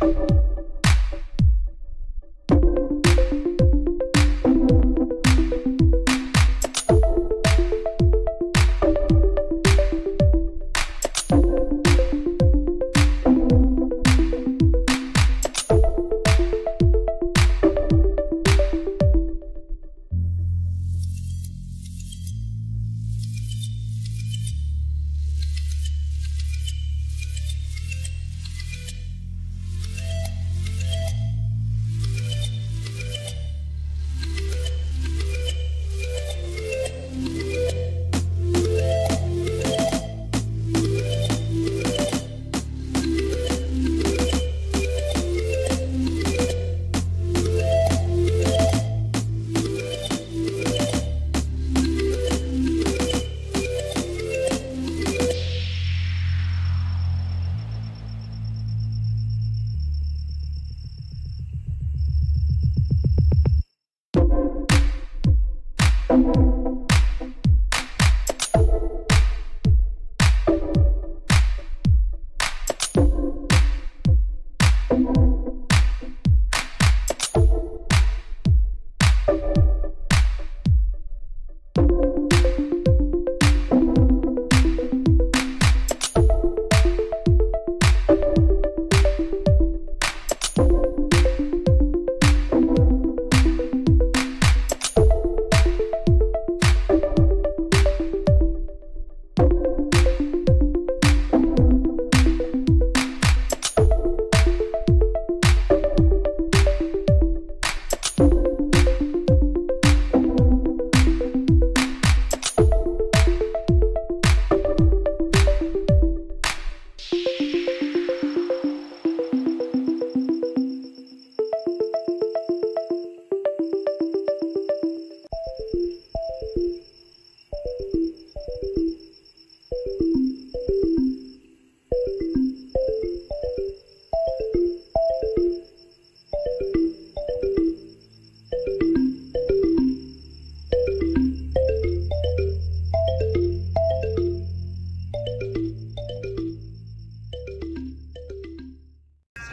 Bye.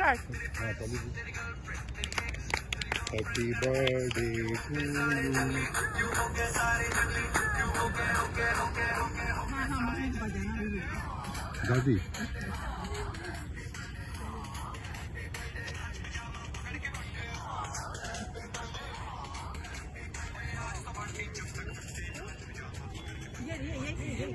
start. Happy birthday to you. दादी ये ये ये ये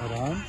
around